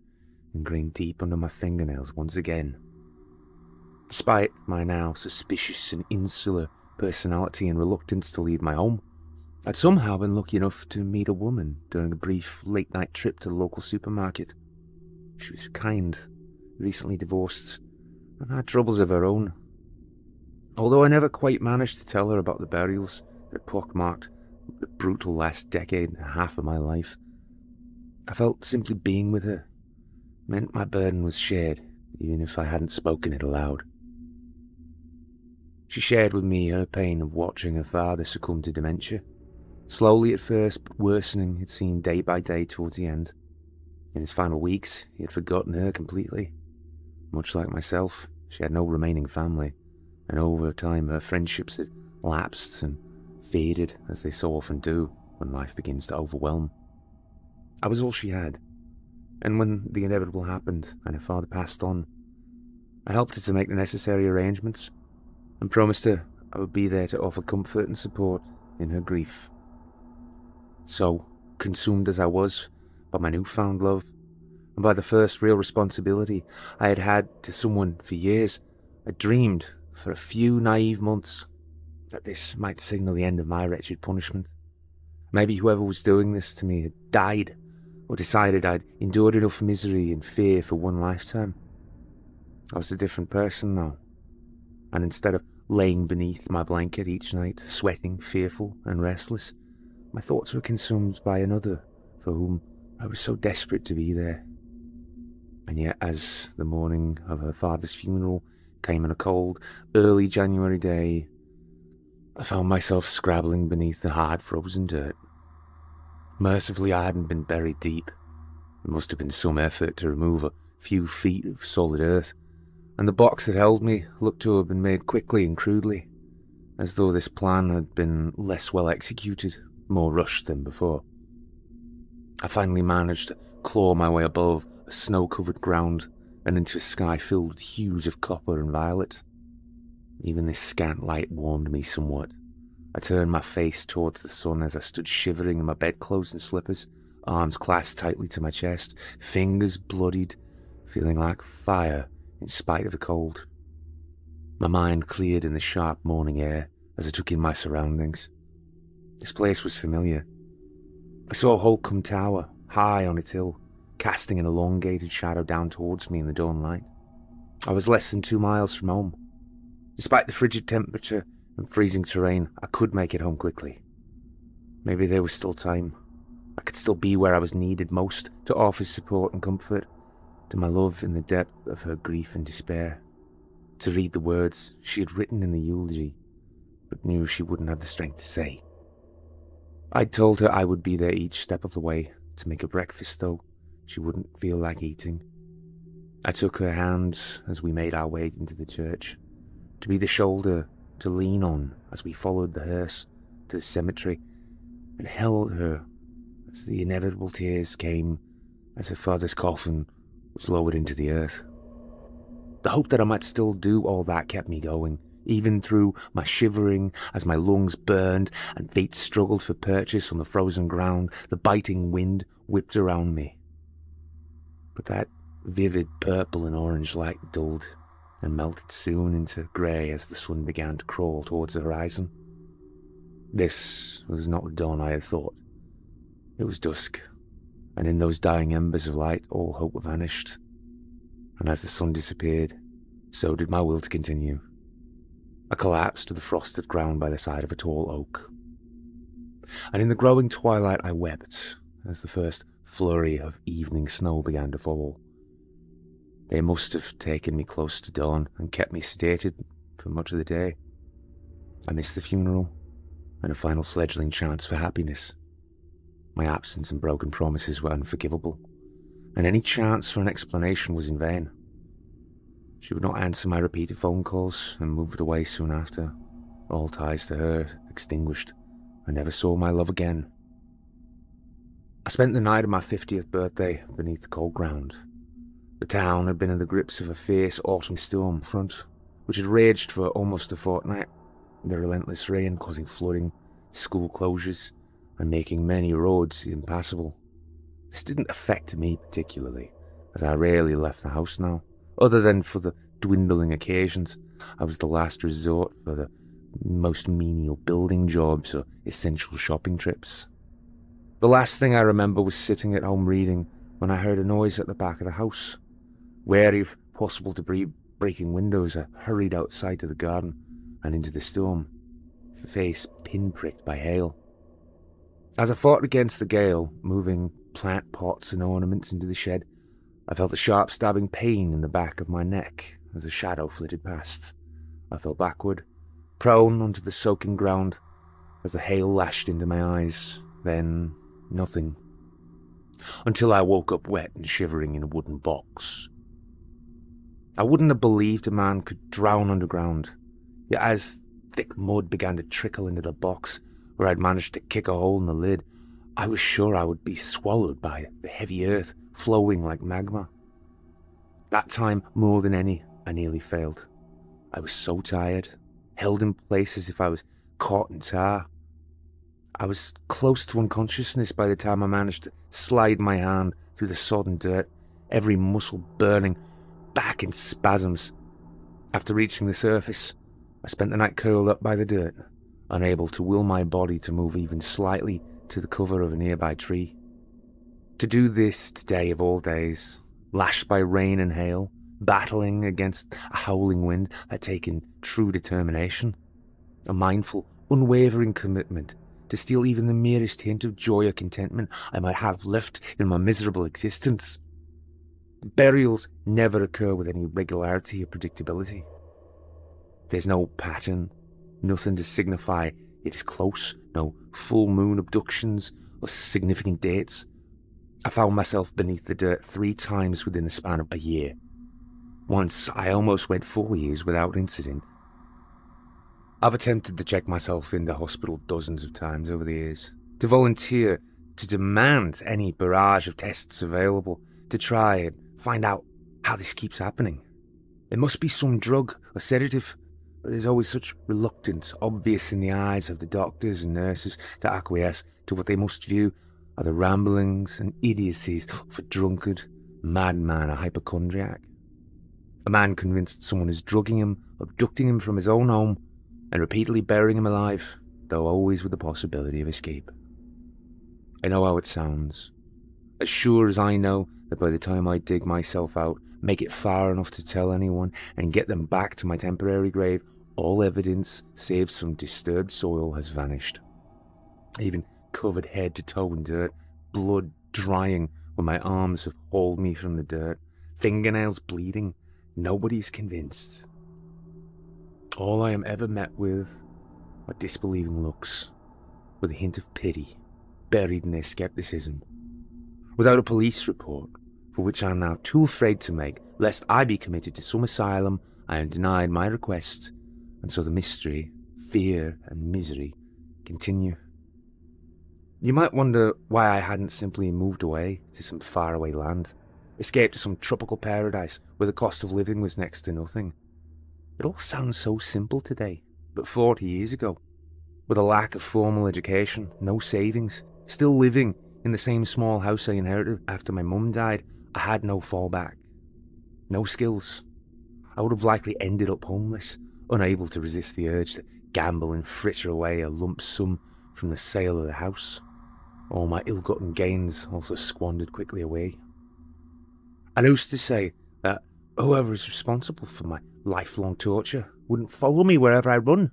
ingrained deep under my fingernails once again. Despite my now suspicious and insular personality and reluctance to leave my home, I'd somehow been lucky enough to meet a woman during a brief late night trip to the local supermarket. She was kind, recently divorced, and had troubles of her own. Although I never quite managed to tell her about the burials that pockmarked the brutal last decade and a half of my life, I felt simply being with her meant my burden was shared, even if I hadn't spoken it aloud. She shared with me her pain of watching her father succumb to dementia Slowly at first, but worsening, it seemed day by day towards the end. In his final weeks, he had forgotten her completely. Much like myself, she had no remaining family, and over time her friendships had lapsed and faded as they so often do when life begins to overwhelm. I was all she had, and when the inevitable happened and her father passed on, I helped her to make the necessary arrangements and promised her I would be there to offer comfort and support in her grief. So, consumed as I was by my newfound love, and by the first real responsibility I had had to someone for years, I dreamed for a few naive months that this might signal the end of my wretched punishment. Maybe whoever was doing this to me had died, or decided I'd endured enough misery and fear for one lifetime. I was a different person now, and instead of laying beneath my blanket each night, sweating, fearful, and restless, my thoughts were consumed by another for whom I was so desperate to be there. And yet, as the morning of her father's funeral came on a cold, early January day, I found myself scrabbling beneath the hard, frozen dirt. Mercifully, I hadn't been buried deep. It must have been some effort to remove a few feet of solid earth, and the box that held me looked to have been made quickly and crudely, as though this plan had been less well executed, more rushed than before. I finally managed to claw my way above a snow covered ground and into a sky filled with hues of copper and violet. Even this scant light warmed me somewhat. I turned my face towards the sun as I stood shivering in my bedclothes and slippers, arms clasped tightly to my chest, fingers bloodied, feeling like fire in spite of the cold. My mind cleared in the sharp morning air as I took in my surroundings. This place was familiar. I saw Holcombe Tower, high on its hill, casting an elongated shadow down towards me in the dawn light. I was less than two miles from home. Despite the frigid temperature and freezing terrain, I could make it home quickly. Maybe there was still time. I could still be where I was needed most to offer support and comfort to my love in the depth of her grief and despair, to read the words she had written in the eulogy, but knew she wouldn't have the strength to say. I'd told her I would be there each step of the way to make her breakfast, though she wouldn't feel like eating. I took her hand as we made our way into the church, to be the shoulder to lean on as we followed the hearse to the cemetery, and held her as the inevitable tears came as her father's coffin was lowered into the earth. The hope that I might still do all that kept me going, even through my shivering as my lungs burned and feet struggled for purchase on the frozen ground, the biting wind whipped around me. But that vivid purple and orange light dulled and melted soon into grey as the sun began to crawl towards the horizon. This was not the dawn I had thought. It was dusk, and in those dying embers of light all hope vanished. And as the sun disappeared, so did my will to continue. I collapse to the frosted ground by the side of a tall oak. And in the growing twilight I wept as the first flurry of evening snow began to fall. They must have taken me close to dawn and kept me sedated for much of the day. I missed the funeral and a final fledgling chance for happiness. My absence and broken promises were unforgivable, and any chance for an explanation was in vain. She would not answer my repeated phone calls and moved away soon after, all ties to her extinguished. I never saw my love again. I spent the night of my 50th birthday beneath the cold ground. The town had been in the grips of a fierce autumn storm front, which had raged for almost a fortnight, the relentless rain causing flooding, school closures, and making many roads impassable. This didn't affect me particularly, as I rarely left the house now, other than for the dwindling occasions. I was the last resort for the most menial building jobs or essential shopping trips. The last thing I remember was sitting at home reading when I heard a noise at the back of the house. Wary of possible debris breaking windows, I hurried outside to the garden and into the storm, face pinpricked by hail. As I fought against the gale, moving plant pots and ornaments into the shed, I felt a sharp stabbing pain in the back of my neck as a shadow flitted past. I fell backward, prone onto the soaking ground, as the hail lashed into my eyes. Then, nothing. until I woke up wet and shivering in a wooden box. I wouldn't have believed a man could drown underground, yet as thick mud began to trickle into the box where I'd managed to kick a hole in the lid, I was sure I would be swallowed by the heavy earth flowing like magma. That time, more than any, I nearly failed. I was so tired, held in place as if I was caught in tar. I was close to unconsciousness by the time I managed to slide my hand through the sodden dirt, every muscle burning, back in spasms. After reaching the surface, I spent the night curled up by the dirt, unable to will my body to move even slightly to the cover of a nearby tree. To do this today of all days, lashed by rain and hail, battling against a howling wind, had taken true determination, a mindful, unwavering commitment to steal even the merest hint of joy or contentment I might have left in my miserable existence. Burials never occur with any regularity or predictability. There's no pattern, nothing to signify it is close, no full moon abductions or significant dates. I found myself beneath the dirt three times within the span of a year. Once I almost went four years without incident. I've attempted to check myself in the hospital dozens of times over the years, to volunteer, to demand any barrage of tests available, to try and find out how this keeps happening. It must be some drug or sedative, but there's always such reluctance obvious in the eyes of the doctors and nurses to acquiesce to what they must view are the ramblings and idiocies of a drunkard, madman, or hypochondriac. A man convinced someone is drugging him, abducting him from his own home, and repeatedly burying him alive, though always with the possibility of escape. I know how it sounds. As sure as I know that by the time I dig myself out, make it far enough to tell anyone, and get them back to my temporary grave, all evidence, save some disturbed soil, has vanished. Even covered head to toe in dirt, blood drying when my arms have hauled me from the dirt, fingernails bleeding, nobody's convinced. All I am ever met with are disbelieving looks, with a hint of pity buried in their skepticism. Without a police report, for which I am now too afraid to make, lest I be committed to some asylum, I am denied my request, and so the mystery, fear, and misery continue. You might wonder why I hadn't simply moved away to some faraway land, escaped to some tropical paradise where the cost of living was next to nothing. It all sounds so simple today, but 40 years ago, with a lack of formal education, no savings, still living in the same small house I inherited after my mum died, I had no fallback, no skills. I would have likely ended up homeless, unable to resist the urge to gamble and fritter away a lump sum from the sale of the house. All my ill-gotten gains also squandered quickly away. I used to say that whoever is responsible for my lifelong torture wouldn't follow me wherever I run.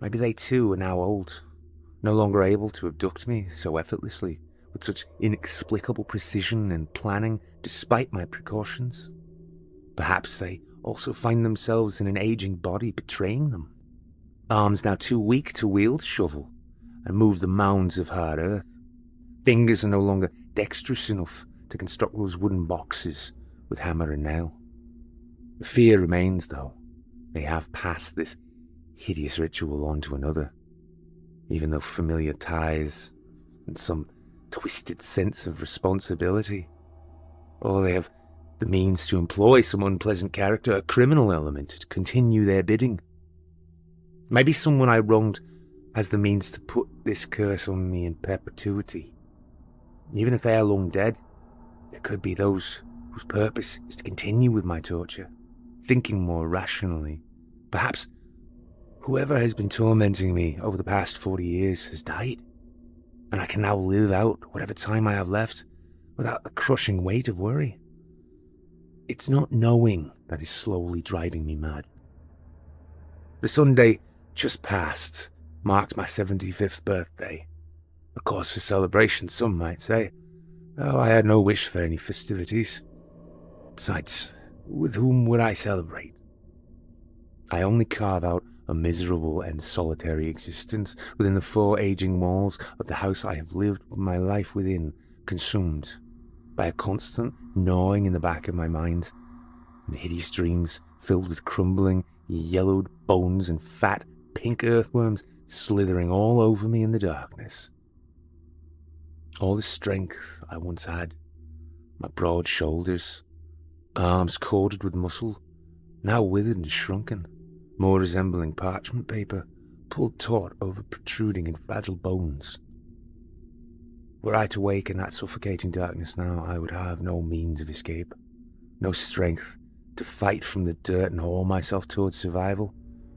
Maybe they too are now old, no longer able to abduct me so effortlessly, with such inexplicable precision and planning, despite my precautions. Perhaps they also find themselves in an aging body betraying them. Arms now too weak to wield shovel, and move the mounds of hard earth. Fingers are no longer dexterous enough to construct those wooden boxes with hammer and nail. The fear remains, though. They have passed this hideous ritual on to another, even though familiar ties and some twisted sense of responsibility, or they have the means to employ some unpleasant character, a criminal element, to continue their bidding. Maybe someone I wronged has the means to put this curse on me in perpetuity. Even if they are long dead, there could be those whose purpose is to continue with my torture, thinking more rationally. Perhaps whoever has been tormenting me over the past 40 years has died, and I can now live out whatever time I have left without the crushing weight of worry. It's not knowing that is slowly driving me mad. The Sunday just passed marked my 75th birthday. A cause for celebration, some might say, though I had no wish for any festivities. Besides, with whom would I celebrate? I only carve out a miserable and solitary existence within the four aging walls of the house I have lived my life within consumed by a constant gnawing in the back of my mind, and hideous dreams filled with crumbling, yellowed bones and fat, pink earthworms slithering all over me in the darkness. All the strength I once had, my broad shoulders, arms corded with muscle, now withered and shrunken, more resembling parchment paper, pulled taut over protruding and fragile bones. Were I to wake in that suffocating darkness now, I would have no means of escape, no strength to fight from the dirt and haul myself towards survival,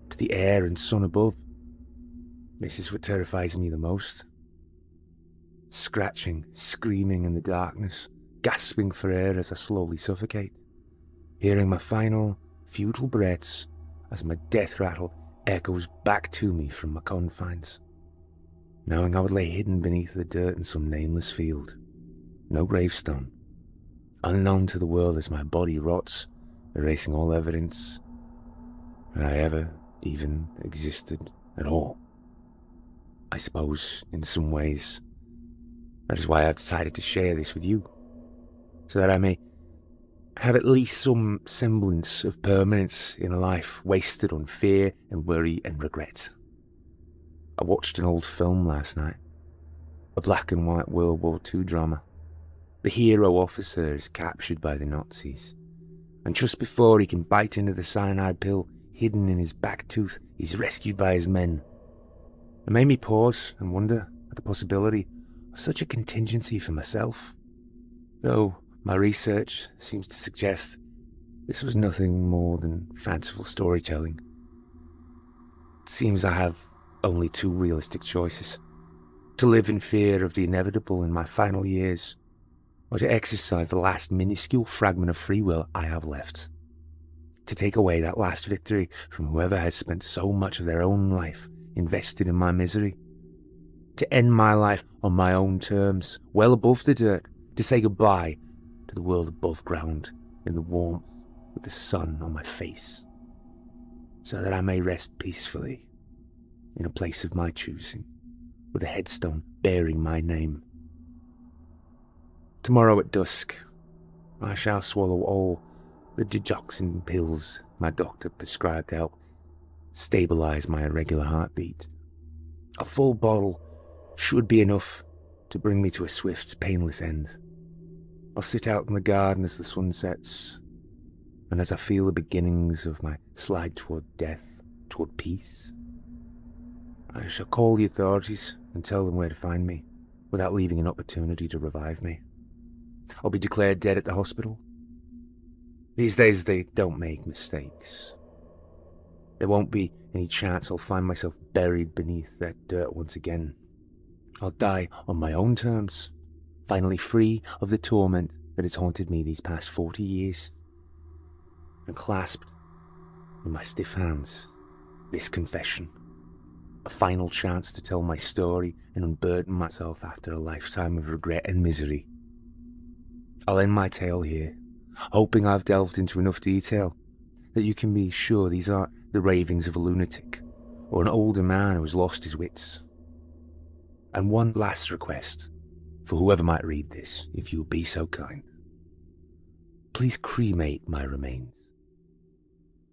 to the air and sun above. This is what terrifies me the most. Scratching, screaming in the darkness, gasping for air as I slowly suffocate, hearing my final, futile breaths as my death rattle echoes back to me from my confines. Knowing I would lay hidden beneath the dirt in some nameless field, no gravestone, unknown to the world as my body rots, erasing all evidence that I ever even existed at all. I suppose, in some ways, that is why I've decided to share this with you, so that I may have at least some semblance of permanence in a life wasted on fear and worry and regret. I watched an old film last night, a black and white World War II drama. The hero officer is captured by the Nazis, and just before he can bite into the cyanide pill hidden in his back tooth, he's rescued by his men. It made me pause and wonder at the possibility of such a contingency for myself. Though my research seems to suggest this was nothing more than fanciful storytelling. It seems I have only two realistic choices to live in fear of the inevitable in my final years, or to exercise the last minuscule fragment of free will I have left. To take away that last victory from whoever has spent so much of their own life invested in my misery. To end my life on my own terms, well above the dirt, to say goodbye to the world above ground in the warmth with the sun on my face, so that I may rest peacefully in a place of my choosing, with a headstone bearing my name. Tomorrow at dusk, I shall swallow all the digoxin pills my doctor prescribed to help stabilize my irregular heartbeat. A full bottle should be enough to bring me to a swift, painless end. I'll sit out in the garden as the sun sets, and as I feel the beginnings of my slide toward death, toward peace, I shall call the authorities and tell them where to find me, without leaving an opportunity to revive me. I'll be declared dead at the hospital. These days they don't make mistakes. There won't be any chance I'll find myself buried beneath that dirt once again. I'll die on my own terms, finally free of the torment that has haunted me these past forty years. And clasped in my stiff hands, this confession a final chance to tell my story and unburden myself after a lifetime of regret and misery. I'll end my tale here, hoping I've delved into enough detail that you can be sure these aren't the ravings of a lunatic or an older man who has lost his wits. And one last request for whoever might read this, if you'll be so kind. Please cremate my remains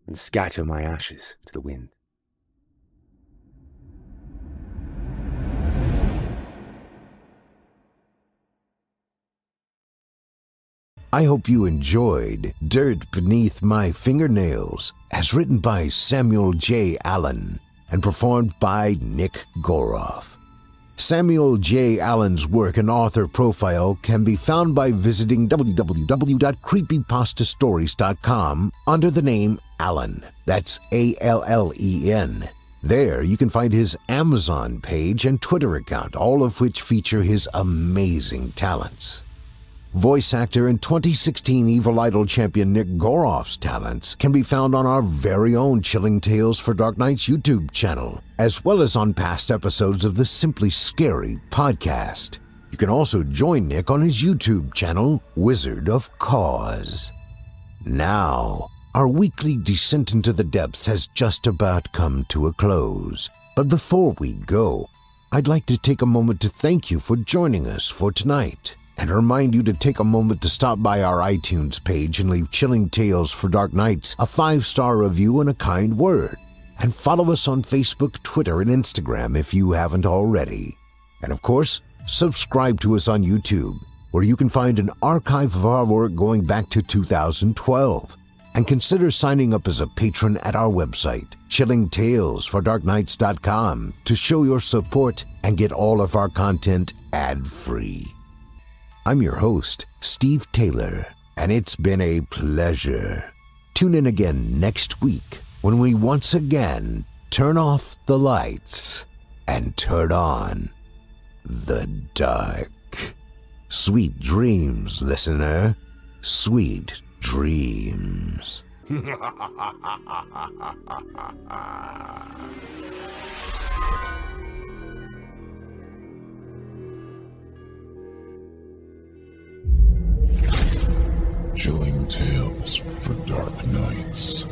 and scatter my ashes to the wind. I hope you enjoyed Dirt Beneath My Fingernails, as written by Samuel J. Allen and performed by Nick Goroff. Samuel J. Allen's work and author profile can be found by visiting www.creepypastastories.com under the name Allen. That's A L L E N. There you can find his Amazon page and Twitter account, all of which feature his amazing talents. Voice actor and 2016 Evil Idol champion Nick Goroff's talents can be found on our very own Chilling Tales for Dark Nights YouTube channel, as well as on past episodes of the Simply Scary podcast. You can also join Nick on his YouTube channel, Wizard of Cause. Now, our weekly descent into the depths has just about come to a close. But before we go, I'd like to take a moment to thank you for joining us for tonight. And remind you to take a moment to stop by our iTunes page and leave Chilling Tales for Dark Nights a five star review and a kind word. And follow us on Facebook, Twitter, and Instagram if you haven't already. And of course, subscribe to us on YouTube, where you can find an archive of our work going back to 2012. And consider signing up as a patron at our website, chillingtalesfordarknights.com, to show your support and get all of our content ad free. I'm your host, Steve Taylor, and it's been a pleasure. Tune in again next week when we once again turn off the lights and turn on the dark. Sweet dreams, listener. Sweet dreams. (laughs) Chilling tales for dark nights.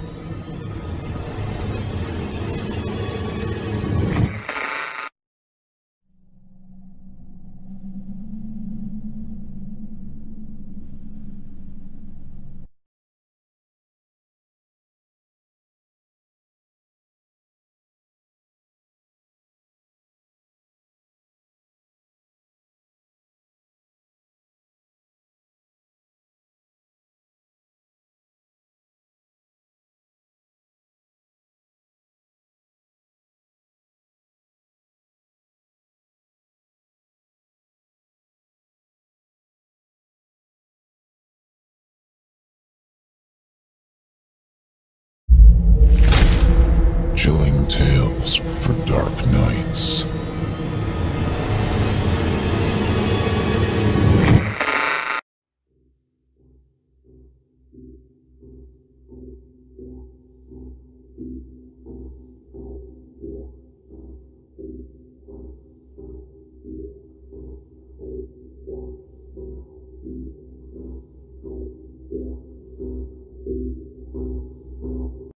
Tales for dark.